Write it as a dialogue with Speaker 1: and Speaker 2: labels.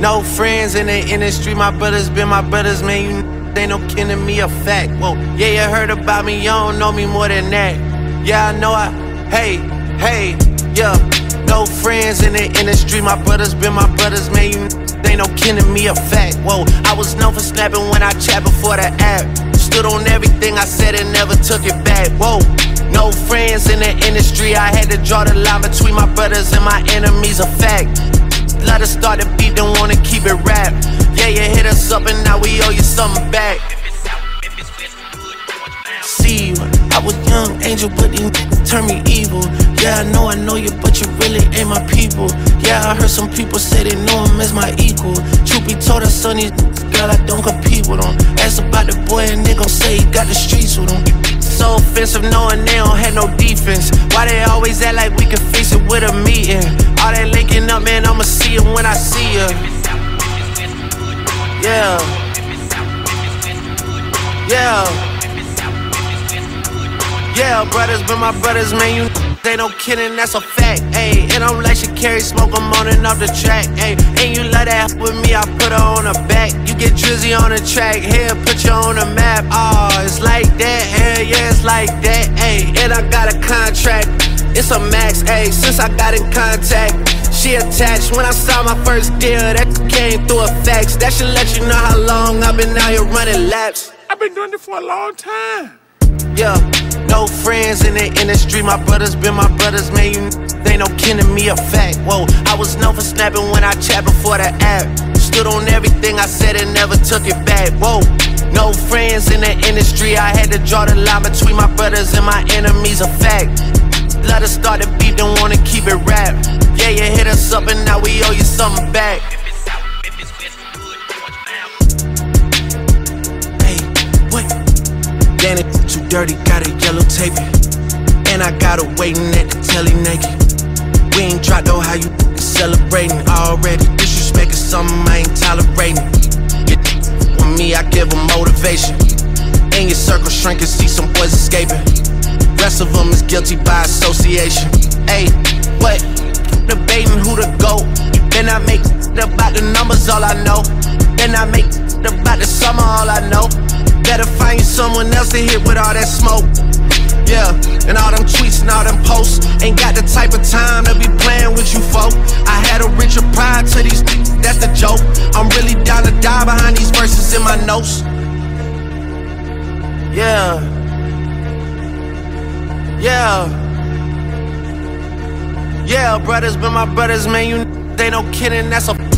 Speaker 1: No friends in the industry, my brothers been my brothers, man. You ain't no to me, a fact. Whoa, yeah, you heard about me, you don't know me more than that. Yeah, I know I, hey, hey, yeah. No friends in the industry, my brothers been my brothers, man. You ain't no to me, a fact. Whoa, I was known for snapping when I chat before the app. Stood on everything I said and never took it back. Whoa, no friends in the industry, I had to draw the line between my brothers and my enemies, a fact. Let us start the beat, don't wanna keep it rap. Yeah, you hit us up and now we owe you something back. See I was young angel, but you turn me evil. Yeah, I know I know you, but you really ain't my people. Yeah, I heard some people say they know him as my equal. Truth be told, I son these girl, I don't compete with them. Ask about the boy and they gon' say he got the streets with him. So offensive knowing they don't have no defense. Why they always act like we can fix it with a meeting? All that linking up, man, I'ma see him when I see ya. Yeah. Yeah. Yeah, brothers been my brothers, man. You they no kidding, that's a fact. Ayy, and I'm like carry smoke, I'm on and off the track. Ayy, and you let that with me, I put her on the back. You get drizzy on the track, here, put you on the map. Oh, it's like that, hell it's like that. Ayy, and I got a contract. It's a max, ayy, since I got in contact. She attached when I saw my first deal, that came through a fax. That should let you know how long I've been out here running laps.
Speaker 2: I've been doing it for a long time.
Speaker 1: Yeah, no friends in the industry. My brothers been my brothers, man. You they no kin to me, a fact. Whoa, I was known for snapping when I chat before the app. Stood on everything I said and never took it back. Whoa, no friends in the industry. I had to draw the line between my brothers and my enemies, a fact. Let us start the beat, don't wanna keep it rap. Yeah, you hit us up and now we owe you something back. Too dirty, got a yellow tape. And I got her waiting at the telly naked. We ain't dropped though, how you celebrating already? Disrespect is something I ain't tolerating. Get with me, I give them motivation. In your circle shrinking, see some boys escaping. Rest of them is guilty by association. Hey, what? Debating who to go. Then I make about the numbers, all I know. Then I make about the summer, all I know. Better find someone else to hit with all that smoke. Yeah, and all them tweets and all them posts. Ain't got the type of time to be playing with you folk. I had a richer pride to these that's the joke. I'm really down to die behind these verses in my notes. Yeah. Yeah. Yeah, brothers been my brothers, man. You they no kidding, that's a